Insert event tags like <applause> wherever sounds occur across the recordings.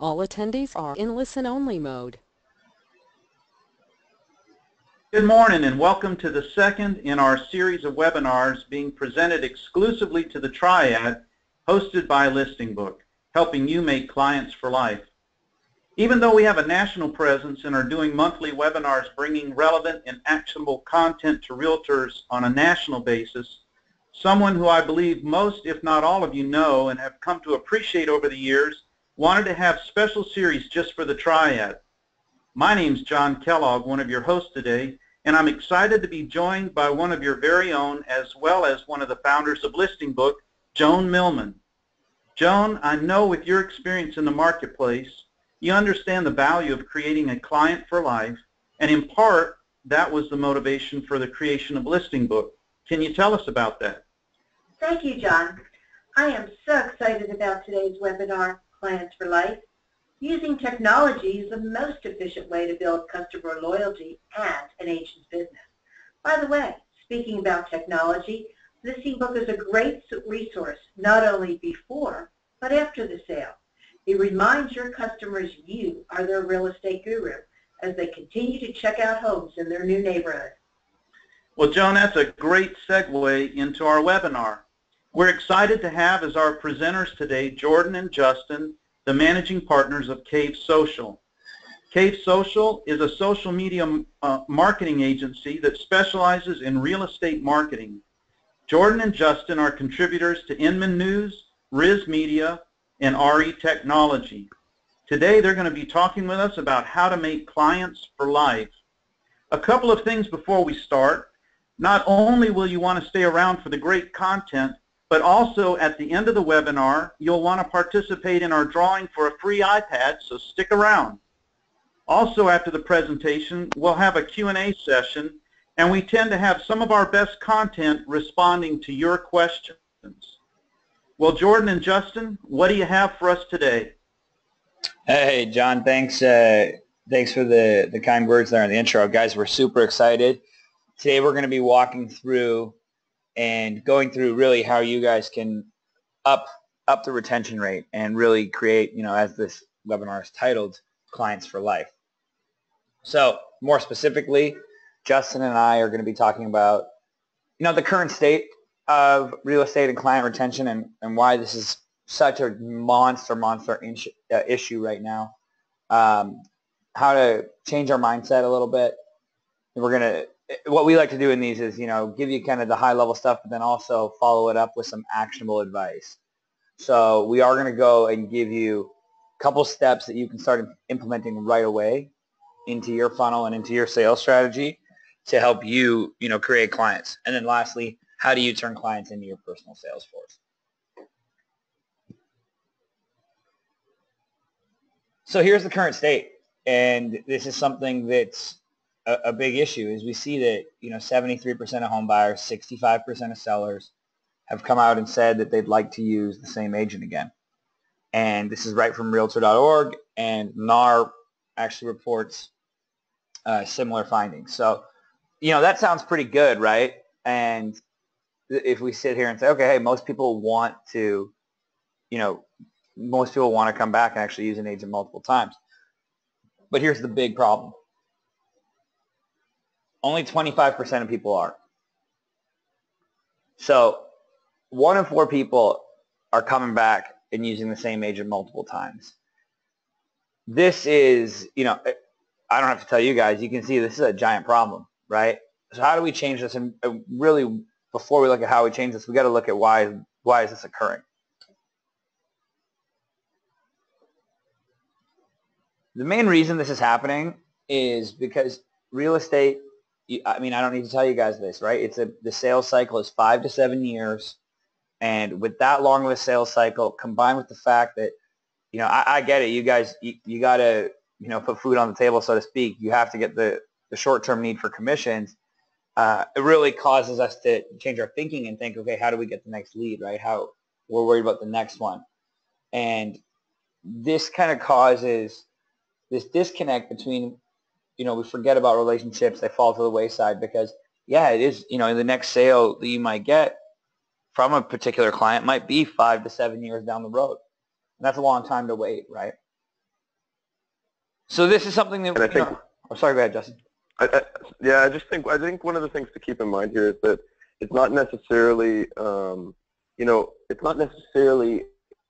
All attendees are in listen-only mode. Good morning and welcome to the second in our series of webinars being presented exclusively to the Triad, hosted by Listingbook, helping you make clients for life. Even though we have a national presence and are doing monthly webinars bringing relevant and actionable content to realtors on a national basis, someone who I believe most, if not all of you know and have come to appreciate over the years, wanted to have special series just for the Triad. My name's John Kellogg, one of your hosts today, and I'm excited to be joined by one of your very own as well as one of the founders of Listingbook, Joan Millman. Joan, I know with your experience in the marketplace, you understand the value of creating a client for life, and in part, that was the motivation for the creation of Listingbook. Can you tell us about that? Thank you, John. I am so excited about today's webinar, Clients for Life. Using technology is the most efficient way to build customer loyalty and an agent's business. By the way, speaking about technology, Listingbook is a great resource not only before, but after the sale. It reminds your customers you are their real estate guru as they continue to check out homes in their new neighborhood. Well, Joan, that's a great segue into our webinar. We're excited to have as our presenters today Jordan and Justin, the managing partners of Cave Social. Cave Social is a social media uh, marketing agency that specializes in real estate marketing. Jordan and Justin are contributors to Inman News, RISMedia, and RE Technology. Today they're going to be talking with us about how to make clients for life. A couple of things before we start. Not only will you want to stay around for the great content, but also at the end of the webinar, you'll want to participate in our drawing for a free iPad, so stick around. Also after the presentation, we'll have a Q&A session, and we tend to have some of our best content responding to your questions. Well, Jordan and Justin, what do you have for us today? Hey, John, thanks. Uh, thanks for the, the kind words there in the intro. Guys, we're super excited. Today we're going to be walking through and going through really how you guys can up up the retention rate and really create, you know, as this webinar is titled, clients for life. So more specifically, Justin and I are going to be talking about, you know, the current state of real estate and client retention and, and why this is such a monster, monster uh, issue right now. Um, how to change our mindset a little bit. we're going to what we like to do in these is, you know, give you kind of the high level stuff, but then also follow it up with some actionable advice. So we are going to go and give you a couple steps that you can start implementing right away into your funnel and into your sales strategy to help you, you know, create clients. And then lastly, how do you turn clients into your personal sales force? So here's the current state. And this is something that's a, a big issue is we see that, you know, 73% of home buyers, 65% of sellers have come out and said that they'd like to use the same agent again. And this is right from Realtor.org, and NAR actually reports uh, similar findings. So, you know, that sounds pretty good, right? And if we sit here and say, okay, hey, most people want to, you know, most people want to come back and actually use an agent multiple times. But here's the big problem. Only 25% of people are. So one in four people are coming back and using the same agent multiple times. This is, you know, eh, I don't have to tell you guys, you can see this is a giant problem, right? So how do we change this? And really, before we look at how we change this, we got to look at why, why is this occurring? The main reason this is happening is because real estate I mean, I don't need to tell you guys this, right? It's a the sales cycle is five to seven years, and with that long of a sales cycle, combined with the fact that, you know, I, I get it. You guys, you, you got to, you know, put food on the table, so to speak. You have to get the the short-term need for commissions. Uh, it really causes us to change our thinking and think, okay, how do we get the next lead, right? How we're worried about the next one, and this kind of causes this disconnect between you know, we forget about relationships. They fall to the wayside because, yeah, it is, you know, the next sale that you might get from a particular client might be five to seven years down the road. And that's a long time to wait, right? So this is something that, And I think- know, oh, sorry, go ahead, Justin. I, I, yeah, I just think I think one of the things to keep in mind here is that it's not necessarily, um, you know, it's not necessarily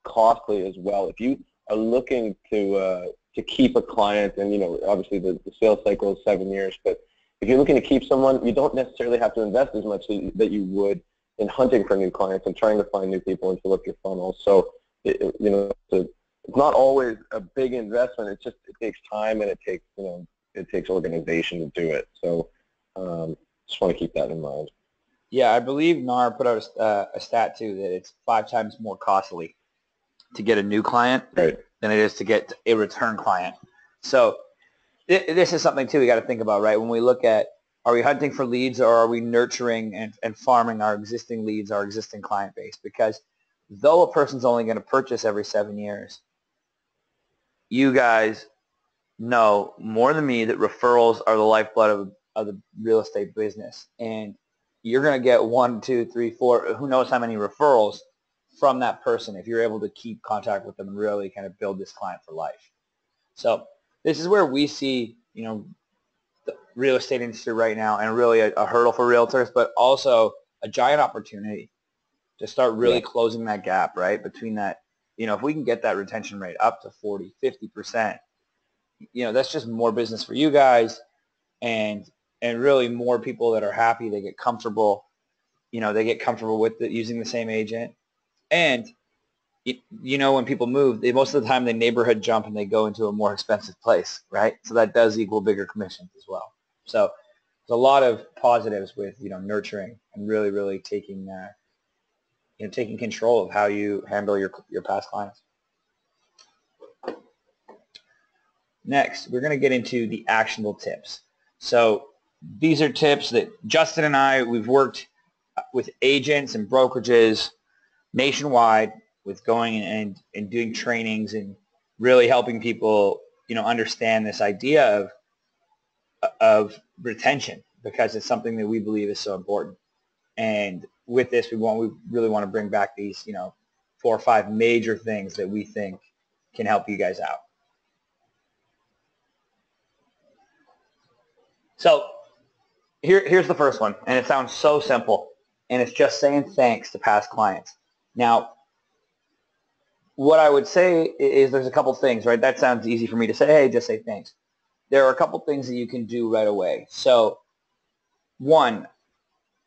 costly as well. If you are looking to uh, to keep a client, and you know, obviously the, the sales cycle is seven years, but if you're looking to keep someone, you don't necessarily have to invest as much that you would in hunting for new clients and trying to find new people and fill up your funnel. So, it, it- you know, it's, a, it's not always a big investment. It's just it takes time and it takes you know it takes organization to do it. So um, just want to keep that in mind. Yeah, I believe NAR put out a, uh, a stat too that it's five times more costly to get a new client Right. Than it is to get a return client. So thi- this is something too we got to think about, right? When we look at are we hunting for leads or are we nurturing and, and farming our existing leads, our existing client base? Because though a person's only going to purchase every seven years, you guys know more than me that referrals are the lifeblood of, of the real estate business. And you're going to get one, two, three, four, who knows how many referrals from that person if you're able to keep contact with them and really kind of build this client for life. So this is where we see, you know, the real estate industry right now and really a, a hurdle for realtors, but also a giant opportunity to start really Yeah. closing that gap, right? Between that, you know, if we can get that retention rate up to 40, 50%, you know, that's just more business for you guys and and really more people that are happy, they get comfortable, you know, they get comfortable with the, using the same agent. And you, know, when people move, they most of the time they neighborhood jump and they go into a more expensive place, right? So that does equal bigger commissions as well. So there's a lot of positives with, you know, nurturing and really, really taking, uh, you know, taking control of how you handle your, your past clients. Next, we're going to get into the actionable tips. So these are tips that Justin and I, we've worked with agents and brokerages nationwide with going and, and doing trainings and really helping people, you know, understand this idea of, of retention because it's something that we believe is so important. And with this, we want, we really want to bring back these, you know, four or five major things that we think can help you guys out. So here, here's the first one, and it sounds so simple, and it's just saying thanks to past clients. Now, what I would say is there's a couple things, right? That sounds easy for me to say, hey, just say thanks. There are a couple things that you can do right away. So one,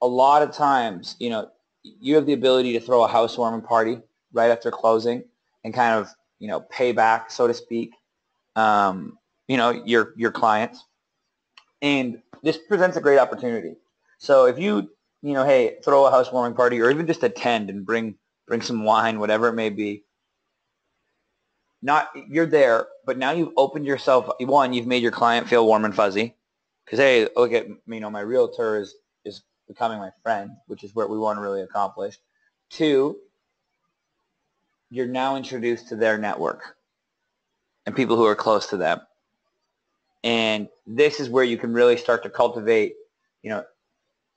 a lot of times, you know, you have the ability to throw a housewarming party right after closing and kind of, you know, pay back, so to speak, um, you know, your, your clients. And this presents a great opportunity. So if you, you know, hey, throw a housewarming party or even just attend and bring, bring some wine, whatever it may be, not, you're there, but now you've opened yourself, one, you've made your client feel warm and fuzzy. Because, hey, look at, you know, my realtor is, is becoming my friend, which is what we want to really accomplish. Two, you're now introduced to their network and people who are close to them. And this is where you can really start to cultivate, you know,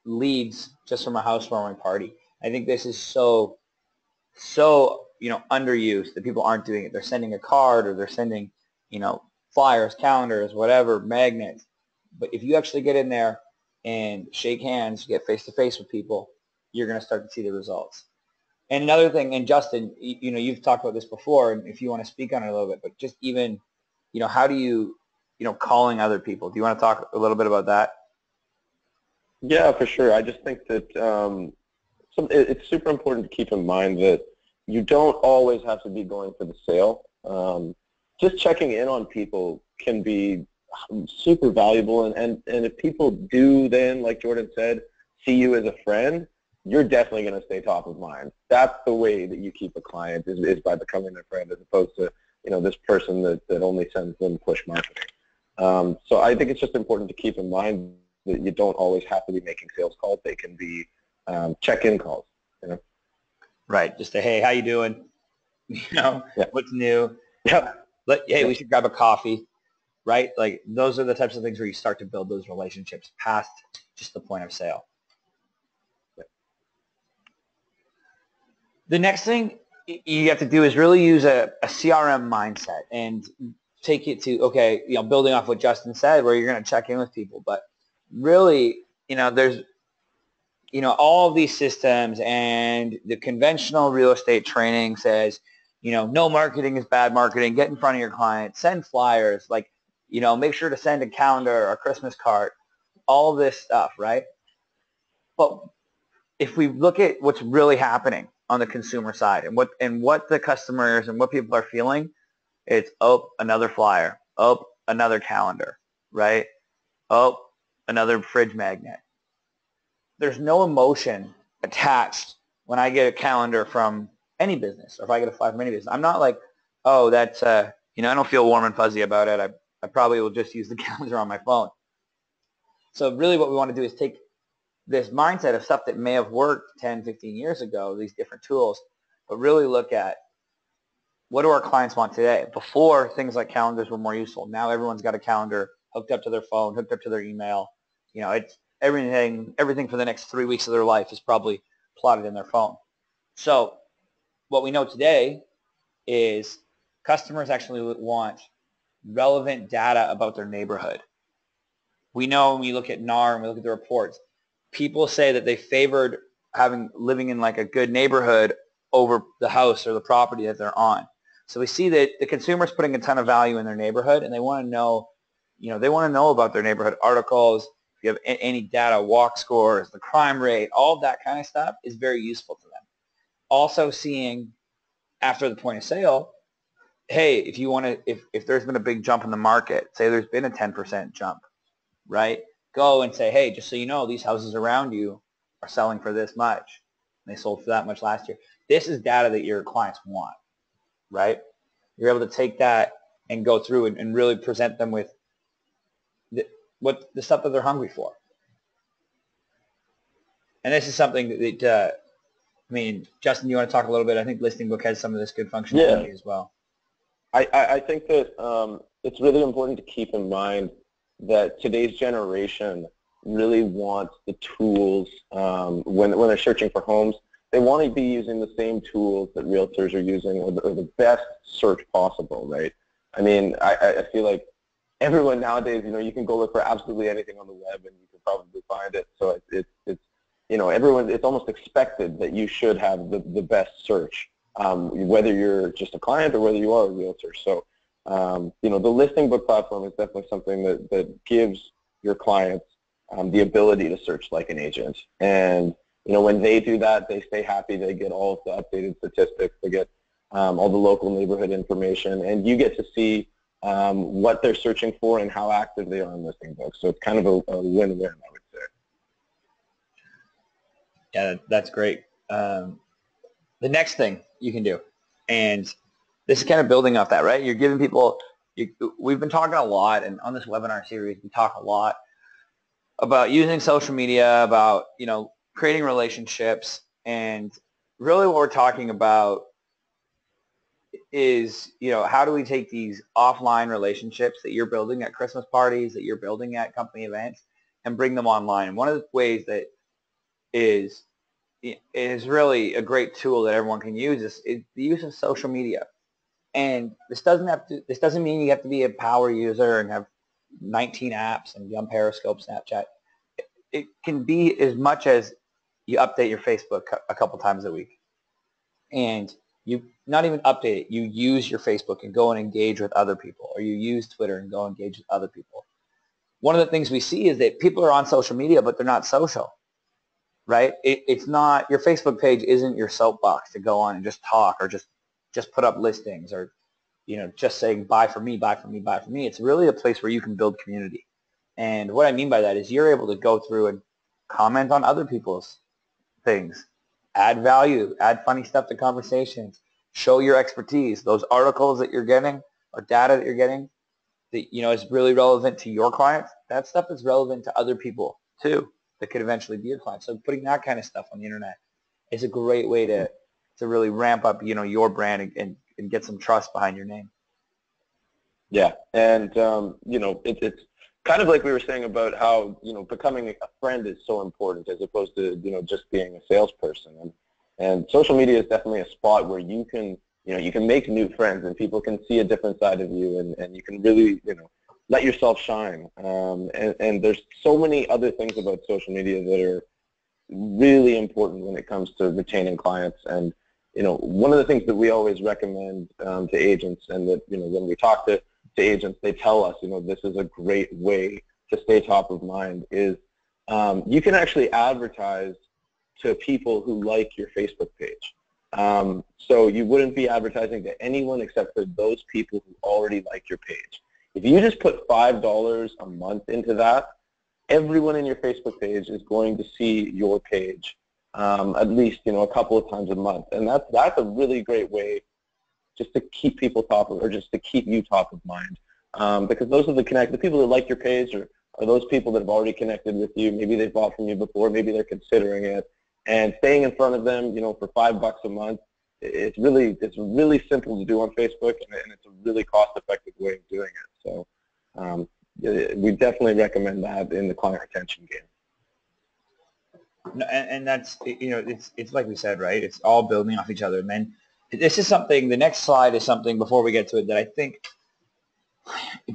leads just from a housewarming party. I think this is so, so, you know, underused that people aren't doing it. They're sending a card or they're sending, you know, flyers, calendars, whatever, magnets. But if you actually get in there and shake hands, get face-to-face with people, you're going to start to see the results. And another thing, and Justin, you, you know, you've talked about this before, and if you want to speak on it a little bit, but just even, you know, how do you, you know, calling other people? Do you want to talk a little bit about that? Yeah, for sure. I just think that um, it's super important to keep in mind that you don't always have to be going for the sale. Um, just checking in on people can be super valuable, and, and, and if people do then, like Jordan said, see you as a friend, you're definitely going to stay top of mind. That's the way that you keep a client is, is by becoming their friend as opposed to, you know, this person that, that only sends them push marketing. Um, so I think it's just important to keep in mind that you don't always have to be making sales calls. They can be um, check-in calls. You know? Right. Just a, hey, how you doing? <laughs> You know, Yeah. what's new? Yep. Let, hey, Yeah. we should grab a coffee. Right? Like those are the types of things where you start to build those relationships past just the point of sale. The next thing you have to do is really use a, a CRM mindset. And take it to okay, you know, building off what Justin said, where you're going to check in with people, but really, you know, there's you know all of these systems and the conventional real estate training says, you know, no marketing is bad marketing. Get in front of your client, send flyers, like you know, make sure to send a calendar or a Christmas card, all this stuff, right? But if we look at what's really happening on the consumer side and what and what the customers and what people are feeling, it's oh another flyer, oh another calendar, right? Oh another fridge magnet. There's no emotion attached when I get a calendar from any business or if I get a flyer from any business. I'm not like, oh that's uh you know I don't feel warm and fuzzy about it. I I probably will just use the <laughs> calendar on my phone. So really what we want to do is take this mindset of stuff that may have worked 10, 15 years ago, these different tools, but really look at what do our clients want today? Before, things like calendars were more useful. Now everyone's got a calendar hooked up to their phone, hooked up to their email. You know, it's everything, everything for the next three weeks of their life is probably plotted in their phone. So what we know today is customers actually want relevant data about their neighborhood. We know when we look at NAR and we look at the reports, people say that they favored having living in like a good neighborhood over the house or the property that they're on. So we see that the consumer's putting a ton of value in their neighborhood and they want to know, you know, they want to know about their neighborhood articles, you have any data, walk scores, the crime rate, all that kind of stuff is very useful to them. Also seeing after the point of sale, hey, if you want to, if, if there's been a big jump in the market, say there's been a 10% jump, right? go and say, hey, just so you know, these houses around you are selling for this much. They sold for that much last year. This is data that your clients want, right? You're able to take that and go through and, and really present them with what the stuff that they're hungry for. And this is something that, uh, I mean, Justin, you want to talk a little bit? I think Listingbook has some of this good functionality Yeah. as well. I, I, I think that um, it's really important to keep in mind that today's generation really wants the tools um, when, when they're searching for homes. They want to be using the same tools that realtors are using or the, or the best search possible, right? I mean, I, I feel like everyone nowadays, you know, you can go look for absolutely anything on the web and you can probably find it. So it's, it's, it's you know, everyone, it's almost expected that you should have the, the best search, um, whether you're just a client or whether you are a realtor. So um, you know, the listingbook platform is definitely something that, that gives your clients um, the ability to search like an agent. And, you know, when they do that, they stay happy. They get all of the updated statistics. They get um, all the local neighborhood information. And you get to see um, what they're searching for and how active they are in listingbooks. So it's kind of a, a win-win, I would say. Yeah, that's great. Um, the next thing you can do, and this is kind of building off that, right? You're giving people, you, we've been talking a lot, and on this webinar series, we talk a lot about using social media, about, you know, creating relationships, and really what we're talking about is, you know, how do we take these offline relationships that you're building at Christmas parties, that you're building at company events, and bring them online. And one of the ways that is is really a great tool that everyone can use is, is the use of social media. And this doesn't have to. This doesn't mean you have to be a power user and have 19 apps and be on Periscope, Snapchat. It, it can be as much as you update your Facebook a couple times a week, and you not even update it. You use your Facebook and go and engage with other people, or you use Twitter and go engage with other people. One of the things we see is that people are on social media, but they're not social, right? It, it's not your Facebook page isn't your soapbox to go on and just talk or just just put up listings or you know just saying buy for me buy for me buy for me it's really a place where you can build community and what i mean by that is you're able to go through and comment on other people's things add value add funny stuff to conversations show your expertise. Those articles that you're getting or data that you're getting that you know is really relevant to your clients that stuff is relevant to other people too that could eventually be your client. So putting that kind of stuff on the internet is a great way to to really ramp up, you know, your brand and, and, and get some trust behind your name. Yeah, and um, you know, it, it's kind of like we were saying about how you know becoming a friend is so important as opposed to you know just being a salesperson, and and social media is definitely a spot where you can you know, you can make new friends and people can see a different side of you and, and you can really, you know, let yourself shine. Um, and, and there's so many other things about social media that are really important when it comes to retaining clients. And, you know, one of the things that we always recommend um, to agents and that, you know, when we talk to, to agents, they tell us, you know, this is a great way to stay top of mind is um, you can actually advertise to people who like your Facebook page. Um, so you wouldn't be advertising to anyone except for those people who already like your page. If you just put $5 a month into that, everyone in your Facebook page is going to see your page um, at least you know a couple of times a month, and that's that's a really great way just to keep people top of, or just to keep you top of mind, um, because those are the connect the people that like your page or are those people that have already connected with you. Maybe they've bought from you before, maybe they're considering it, and staying in front of them, you know, for five bucks a month, it's really it's really simple to do on Facebook, and, and it's a really cost-effective way of doing it. So um, we definitely recommend that in the client retention game. No, and, and that's you know it's it's like we said right it's all building off each other and then this is something the next slide is something before we get to it that I think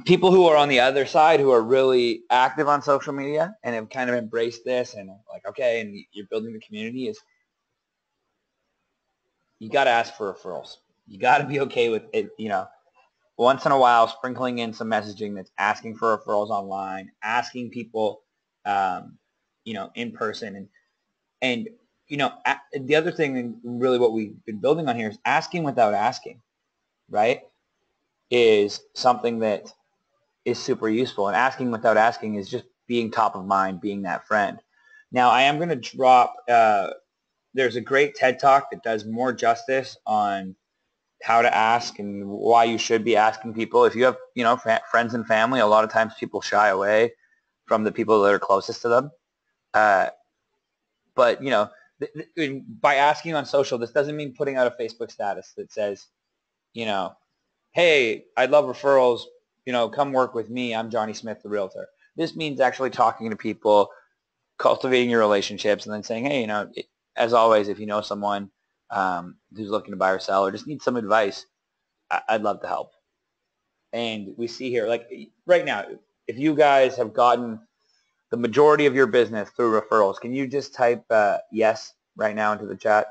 people who are on the other side who are really active on social media and have kind of embraced this and like okay and you're building the community is you got to ask for referrals. You got to be okay with it you know. Once in a while sprinkling in some messaging that's asking for referrals online asking people um, you know in person and and you know, the other thing, really, what we've been building on here is asking without asking, right? Is something that is super useful, and asking without asking is just being top of mind, being that friend. Now, I am going to drop. Uh, there's a great TED talk that does more justice on how to ask and why you should be asking people. If you have, you know, friends and family, a lot of times people shy away from the people that are closest to them. Uh, but you know, by asking on social, this doesn't mean putting out a Facebook status that says, you know, hey, I love referrals. You know, come work with me. I'm Johnny Smith, the realtor. This means actually talking to people, cultivating your relationships, and then saying, hey, you know, as always, if you know someone um, who's looking to buy or sell or just need some advice, I- I'd love to help. And we see here, like right now, if you guys have gotten the majority of your business through referrals. Can you just type uh, yes right now into the chat?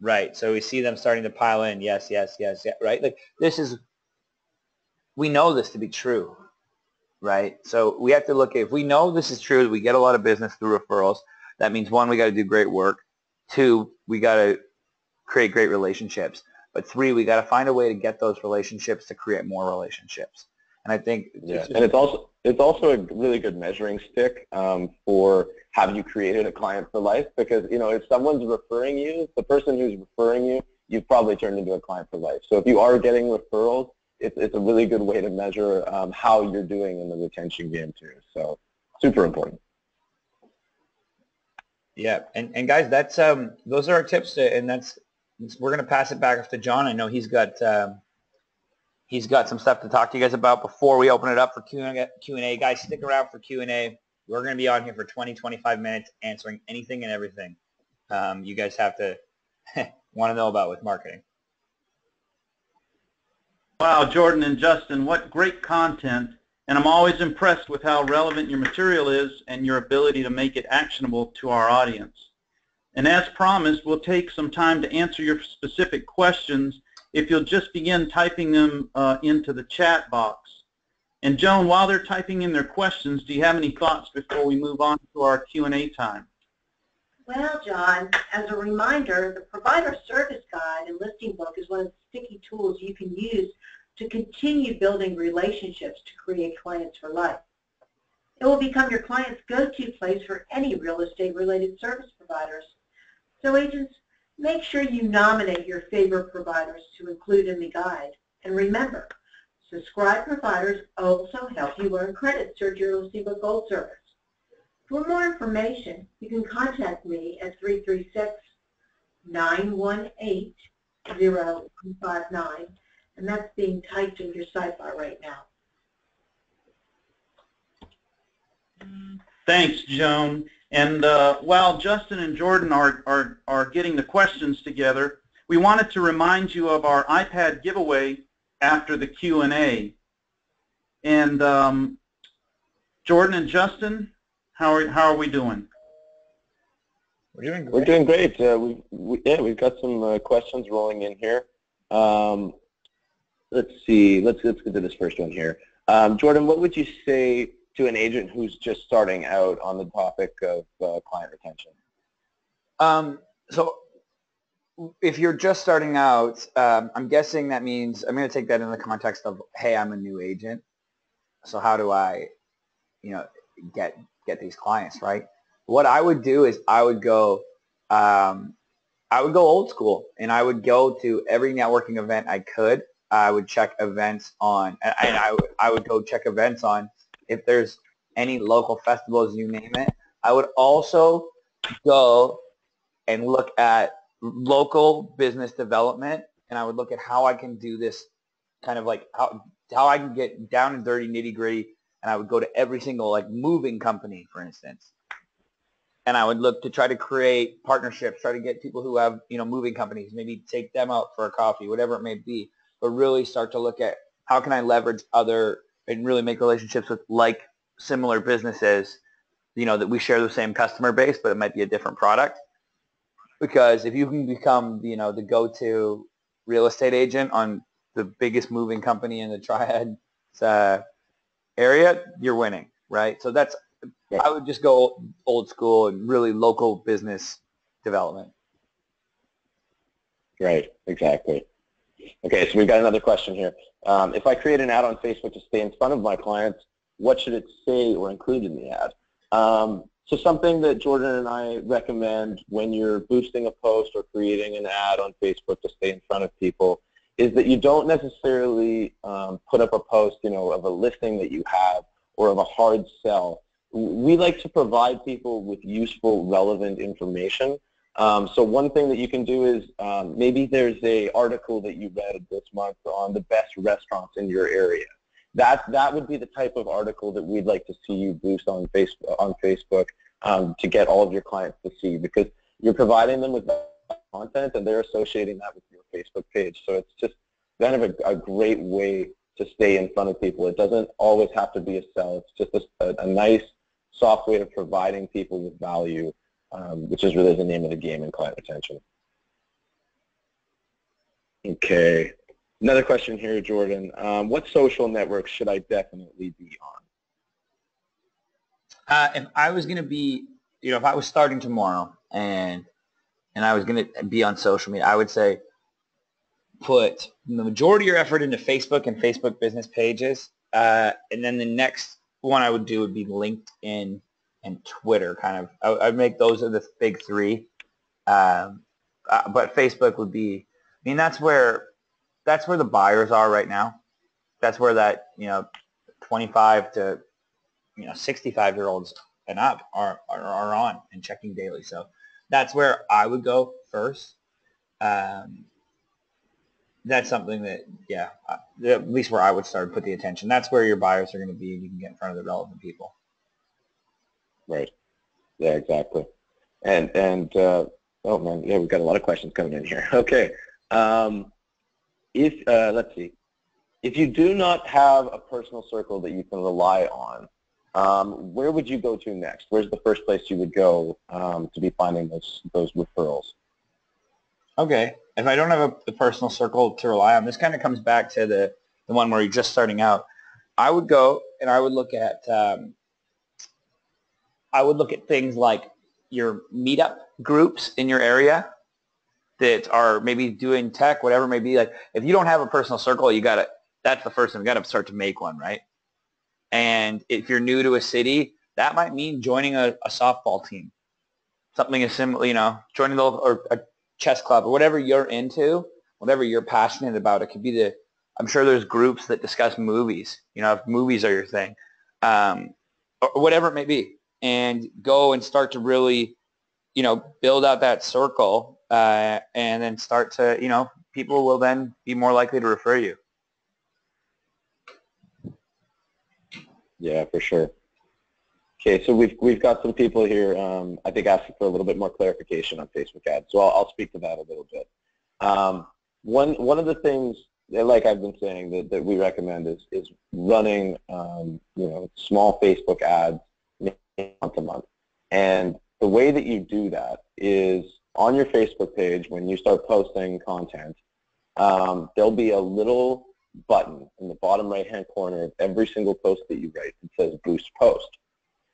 Right. So we see them starting to pile in. Yes, yes, yes, yeah, right? Like this is, we know this to be true, right? So we have to look at, if we know this is true, we get a lot of business through referrals, that means one, we got to do great work. Two, we got to create great relationships. But three, we got to find a way to get those relationships to create more relationships. And I think yeah, and it's also it's also a really good measuring stick um, for have you created a client for life? Because you know if someone's referring you, the person who's referring you, you've probably turned into a client for life. So if you are getting referrals, it's it's a really good way to measure um, how you're doing in the retention game too. So super important. Yeah, and, and guys, that's um, those are our tips, to, and that's we're going to pass it back off to John. I know he's got um, he's got some stuff to talk to you guys about before we open it up for Q&A. Guys, stick around for Q&A. We're going to be on here for 20, 25 minutes answering anything and everything um, you guys have to <laughs> want to know about with marketing. Wow, Jordan and Justin, what great content. And I'm always impressed with how relevant your material is and your ability to make it actionable to our audience. And as promised, we'll take some time to answer your specific questions if you'll just begin typing them uh, into the chat box. And Joan, while they're typing in their questions, do you have any thoughts before we move on to our Q&A time? Well, John, as a reminder, the Provider Service Guide and Listingbook is one of the sticky tools you can use to continue building relationships to create clients for life. It will become your client's go-to place for any real estate-related service providers. So agents, make sure you nominate your favorite providers to include in the guide. And remember, subscribe providers also help you earn credits towards your Lucebo Gold service. For more information, you can contact me at 336-918-0159, and that's being typed in your sidebar right now. Thanks, Joan. And uh, while Justin and Jordan are, are, are getting the questions together, we wanted to remind you of our iPad giveaway after the Q&A. And um, Jordan and Justin, how are, how are we doing? We're doing great. We're doing great. Uh, we, we, yeah, we've got some uh, questions rolling in here. Um, let's see. Let's let's get to this first one here. Um, Jordan, what would you say to an agent who's just starting out on the topic of uh, client retention? Um, so if you're just starting out, um, I'm guessing that means I'm going to take that in the context of, hey, I'm a new agent. So how do I, you know, get get these clients, right? What I would do is I would go, um, I would go old school, and I would go to every networking event I could. I would check events on, and I, would, I would go check events on if there's any local festivals, you name it. I would also go and look at local business development, and I would look at how I can do this kind of like how, how I can get down and dirty nitty gritty, and I would go to every single like moving company, for instance, and I would look to try to create partnerships, try to get people who have you know moving companies, maybe take them out for a coffee, whatever it may be, but really start to look at how can I leverage other and really make relationships with like similar businesses, you know, that we share the same customer base, but it might be a different product. Because if you can become, you know, the go-to real estate agent on the biggest moving company in the Triad uh, area, you're winning, right? So that's, yeah. I would just go old school and really local business development. Right, exactly. Okay, so we've got another question here. Um, if I create an ad on Facebook to stay in front of my clients, what should it say or include in the ad? Um, so something that Jordan and I recommend when you're boosting a post or creating an ad on Facebook to stay in front of people is that you don't necessarily um, put up a post, you know, of a listing that you have or of a hard sell. We like to provide people with useful, relevant information um, so one thing that you can do is um, maybe there's a article that you read this month on the best restaurants in your area. That that would be the type of article that we'd like to see you boost on Facebook on Facebook um, to get all of your clients to see because you're providing them with content and they're associating that with your Facebook page. So it's just kind of a, a great way to stay in front of people. It doesn't always have to be a sell. It's just a, a nice soft way of providing people with value um, which is really the name of the game in client retention. Okay. Another question here, Jordan. Um, what social networks should I definitely be on? Uh, if I was going to be, you know, if I was starting tomorrow and and I was going to be on social media, I would say put the majority of your effort into Facebook and Facebook business pages. Uh, and then the next one I would do would be LinkedIn and Twitter. Kind of, I, would make those are the big three. Um, uh, but Facebook would be. I mean, that's where that's where the buyers are right now. That's where that you know, 25 to you know 65 year olds and up are, are, are on and checking daily. So that's where I would go first. Um, that's something that, yeah, uh, at least where I would start put the attention. That's where your buyers are going to be, and you can get in front of the relevant people. Right. Yeah, exactly. And and uh, oh man, yeah, we've got a lot of questions coming in here. <laughs> Okay. Um, if uh, let's see, if you do not have a personal circle that you can rely on, um, where would you go to next? Where's the first place you would go um, to be finding those those referrals? Okay. If I don't have a, a personal circle to rely on, this kind of comes back to the the one where you're just starting out. I would go and I would look at um, I would look at things like your meetup groups in your area that are maybe doing tech, whatever it may be. Like if you don't have a personal circle, you got to, that's the first thing. You got to start to make one, right? And if you're new to a city, that might mean joining a, a softball team, something as similar, you know, joining the, or a chess club or whatever you're into, whatever you're passionate about. It could be the, I'm sure there's groups that discuss movies, you know, if movies are your thing, um, or whatever it may be and go and start to really, you know, build out that circle uh, and then start to, you know, people will then be more likely to refer you. Yeah, for sure. Okay, so we've we've got some people here. Um, I think asking for a little bit more clarification on Facebook ads. So I'll, I'll speak to that a little bit. Um, one one of the things, like I've been saying, that, that we recommend is is running um, you know small Facebook ads month to month. And the way that you do that is on your Facebook page when you start posting content, um, there'll be a little button in the bottom right-hand corner of every single post that you write that says Boost Post.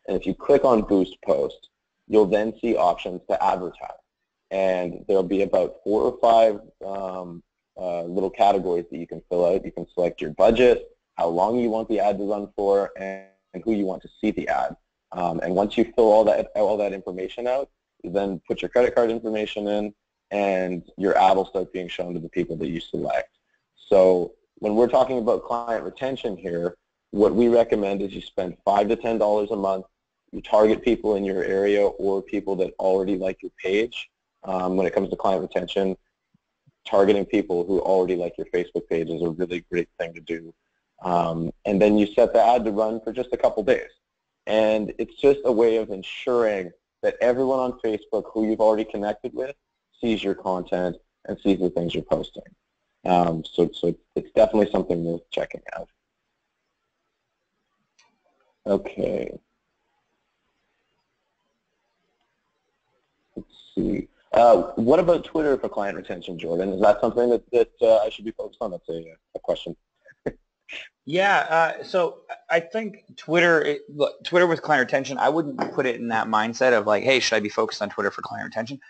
And if you click on Boost Post, you'll then see options to advertise. And there'll be about four or five um, uh, little categories that you can fill out. You can select your budget, how long you want the ad to run for, and, and who you want to see the ad. Um, and once you fill all that all that information out, then put your credit card information in, and your ad will start being shown to the people that you select. So when we're talking about client retention here, what we recommend is you spend five to ten dollars a month. You target people in your area or people that already like your page. Um, when it comes to client retention, targeting people who already like your Facebook page is a really great thing to do. Um, and then you set the ad to run for just a couple days. And it's just a way of ensuring that everyone on Facebook who you've already connected with sees your content and sees the things you're posting. Um, so, so it's definitely something worth checking out. Okay. Let's see. Uh, what about Twitter for client retention, Jordan? Is that something that, that uh, I should be focused on? That's a, a question. Yeah, uh, so I think Twitter, it, look, Twitter with client retention, I wouldn't put it in that mindset of like, hey, should I be focused on Twitter for client retention?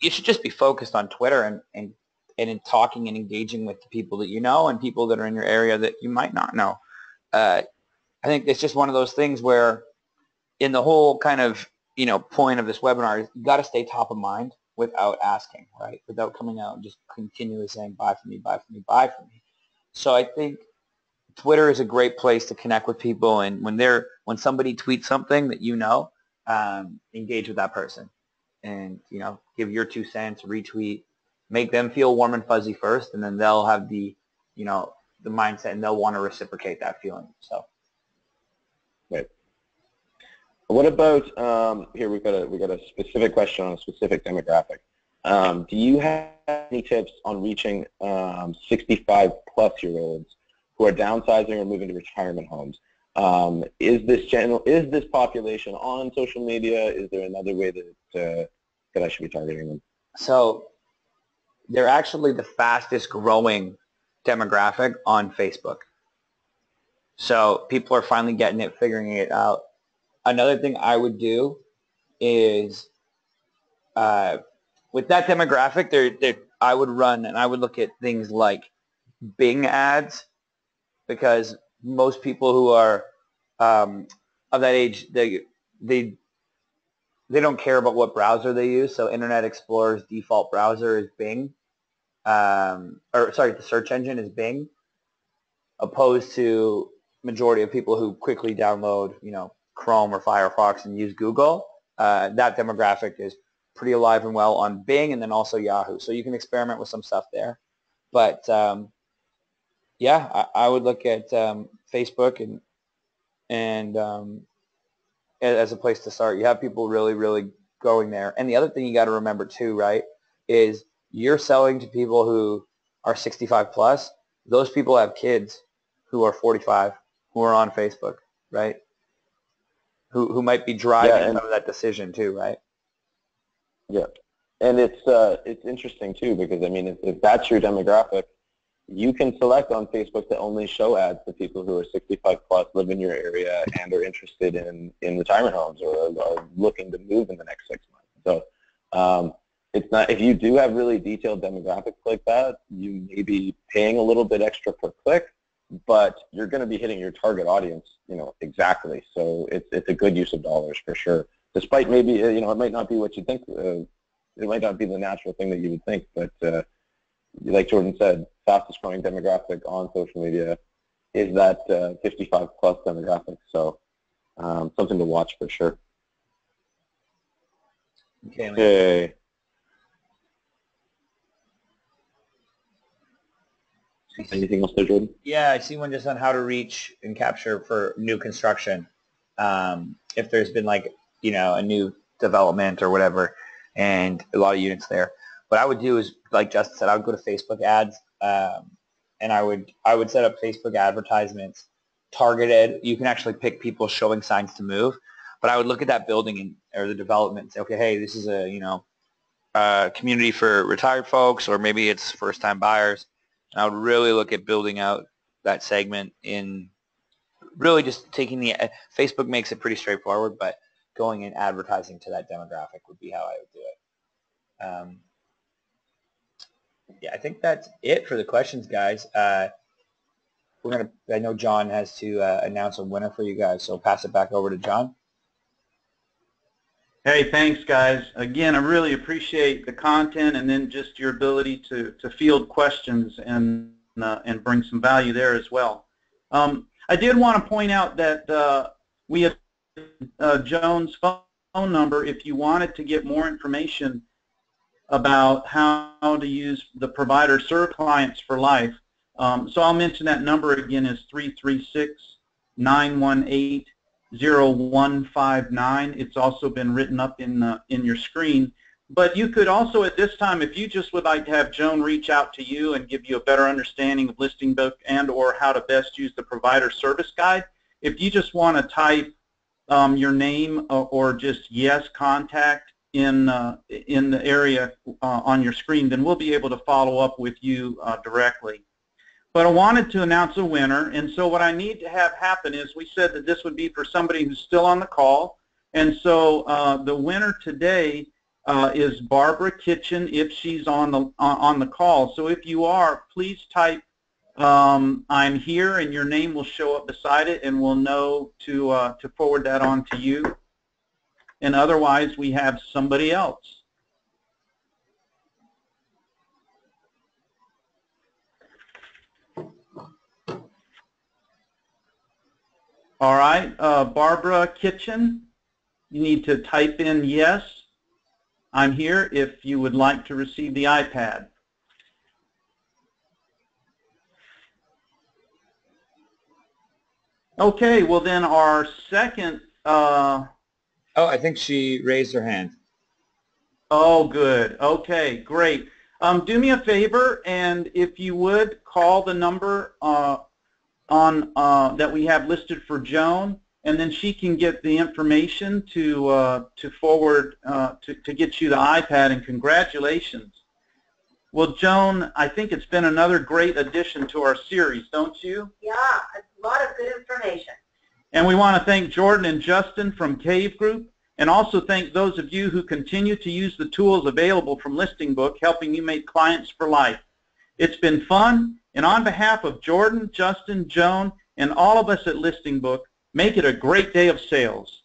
You should just be focused on Twitter and, and, and in talking and engaging with the people that you know and people that are in your area that you might not know. Uh, I think it's just one of those things where in the whole kind of, you know, point of this webinar, you got to stay top of mind without asking, right? Without coming out and just continually saying, buy for me, buy for me, buy for me. So I think Twitter is a great place to connect with people, and when they're when somebody tweets something that you know, um, engage with that person, and you know, give your two cents, retweet, make them feel warm and fuzzy first, and then they'll have the, you know, the mindset, and they'll want to reciprocate that feeling. So. Right. What about um, here? We've got a we got a specific question on a specific demographic. Um, do you have any tips on reaching um, 65 plus year olds who are downsizing or moving to retirement homes. Um, is this general, is this population on social media? Is there another way that, uh, that I should be targeting them? So they're actually the fastest growing demographic on Facebook. So people are finally getting it, figuring it out. Another thing I would do is uh, with that demographic, they're, they're, I would run and I would look at things like Bing ads because most people who are um, of that age, they they they don't care about what browser they use. So Internet Explorer's default browser is Bing, um, or sorry, the search engine is Bing, opposed to majority of people who quickly download, you know, Chrome or Firefox and use Google. Uh, that demographic is pretty alive and well on Bing and then also Yahoo. So you can experiment with some stuff there. But um, yeah, I, I would look at um, Facebook and and um, as a place to start. You have people really, really going there. And the other thing you got to remember too, right, is you're selling to people who are 65 plus. Those people have kids who are 45 who are on Facebook, right? Who who might be driving yeah, some of that decision too, right? Yeah, and it's uh, it's interesting too because I mean if, if that's your demographic, you can select on Facebook to only show ads to people who are 65 plus, live in your area, and are interested in, in retirement homes or are looking to move in the next six months. So um, it's not if you do have really detailed demographics like that, you may be paying a little bit extra per click, but you're going to be hitting your target audience, you know, exactly. So it's it's a good use of dollars for sure. Despite maybe you know it might not be what you think. Uh, it might not be the natural thing that you would think, but uh, like Jordan said, fastest growing demographic on social media is that uh, 55 plus demographic. So um, something to watch for sure. Okay. okay. Anything else there, Jordan? Yeah, I see one just on how to reach and capture for new construction. um, if there's been like, you know, a new development or whatever and a lot of units there. What I would do is, like Justin said, I would go to Facebook ads um, and I would I would set up Facebook advertisements targeted. You can actually pick people showing signs to move, but I would look at that building and, or the development and say, okay, hey, this is a you know a community for retired folks, or maybe it's first-time buyers. And I would really look at building out that segment in really just taking the Facebook makes it pretty straightforward, but going and advertising to that demographic would be how I would do it. Um, yeah, I think that's it for the questions, guys. Uh, we're gonna. I know John has to uh, announce a winner for you guys, so pass it back over to John. Hey, thanks, guys. Again, I really appreciate the content and then just your ability to, to field questions and uh, and bring some value there as well. Um, I did want to point out that uh, we have uh, Joan's phone number if you wanted to get more information about how to use the provider serve clients for life. Um, so I'll mention that number again is 336-918-0159. It's also been written up in, the, in your screen. But you could also at this time, if you just would like to have Joan reach out to you and give you a better understanding of Listingbook and or how to best use the provider service guide, if you just want to type um, your name or, or just yes contact in uh, in the area uh, on your screen, then we'll be able to follow up with you uh, directly. But I wanted to announce a winner, and so what I need to have happen is we said that this would be for somebody who's still on the call, and so uh, the winner today uh, is Barbara Kitchen if she's on the on the call. So if you are, please type um, I'm here, and your name will show up beside it, and we'll know to uh, to forward that on to you. And otherwise, we have somebody else. All right, uh, Barbara Kitchen, you need to type in yes, I'm here if you would like to receive the iPad. Okay, well then our second, uh, Oh, I think she raised her hand. oh good, okay, great. Um, do me a favor and if you would call the number uh, on uh, that we have listed for Joan and then she can get the information to uh, to forward uh, to, to get you the iPad and congratulations. Well, Joan, I think it's been another great addition to our series, don't you? Yeah, a lot of good information. And we want to thank Jordan and Justin from Cave Group and also thank those of you who continue to use the tools available from Listingbook, helping you make clients for life. It's been fun, and on behalf of Jordan, Justin, Joan, and all of us at Listingbook, make it a great day of sales.